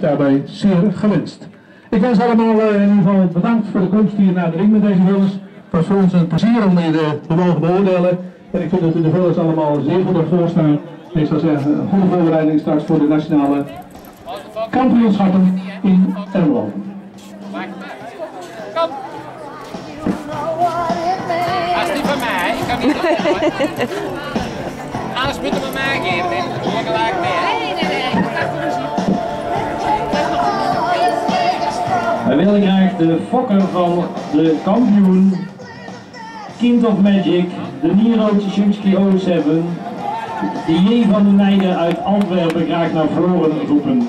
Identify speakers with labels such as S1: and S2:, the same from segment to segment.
S1: daarbij zeer gewenst. Ik wens allemaal eh, in ieder geval bedankt voor de komst hier naar de ring met deze vullers. Het was voor ons een plezier om jullie eh, te mogen beoordelen. En ik vind dat u de vullers allemaal zeer goed ervoor staan. Ik zou zeggen, een goede voorbereiding straks voor de nationale kampioenschappen in Ermelo.
S2: Kom. Dat is niet van mij, ik kan niet. Anders moeten we mij geven, je gelijk mee.
S3: Willen graag de fokker van de kampioen Kind of Magic, de Niro Tschinski 07, de J van de Meijden uit Antwerpen graag naar voren roepen.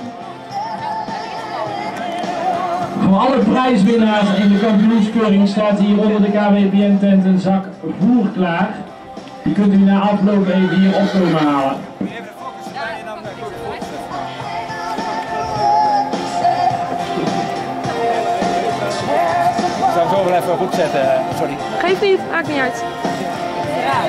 S3: Voor alle prijswinnaars in de kampioenskeuring staat hier onder de KWPN tent een zak voer klaar. Die kunt u na afloop even hier opkomen halen.
S4: Zo wel even goed zetten, sorry.
S5: Geef niet, maakt niet uit. Ja,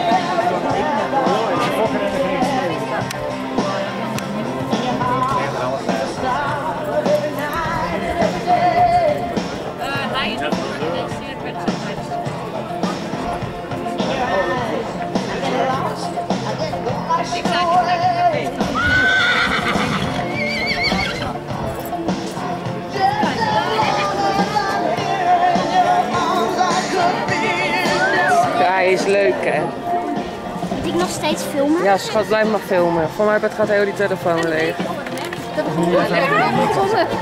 S5: is leuk hè.
S6: Moet ik nog steeds filmen?
S5: Ja, schat, blijf maar filmen. Voor mij gaat heel die telefoon leeg.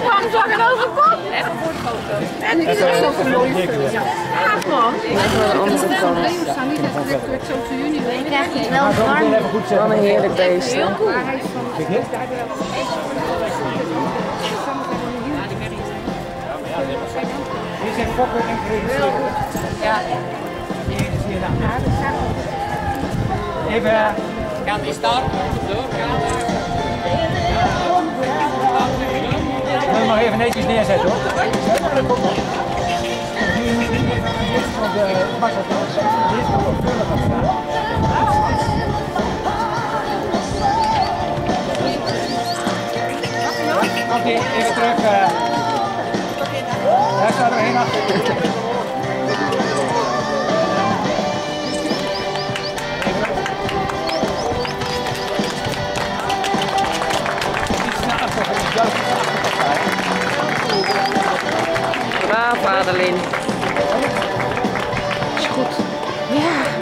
S6: Waarom zag ik over kop? Echt voor de foto. En dit is ook zo'n mooie film. Ja, man. We staan niet lekker zo te juni. Ik krijg het wel warm.
S5: Wat een heerlijk beest. hè.
S4: Hier zijn fokker en geregistreerd.
S2: Ja.
S4: Even,
S2: Kan die starten? Doorgaan.
S4: ik wil hem nog even netjes neerzetten hoor. Moet ik even moet staan. Oké, terug. eh. Daar staat er heen achter.
S5: Braaf, Adeline. Is goed. Ja.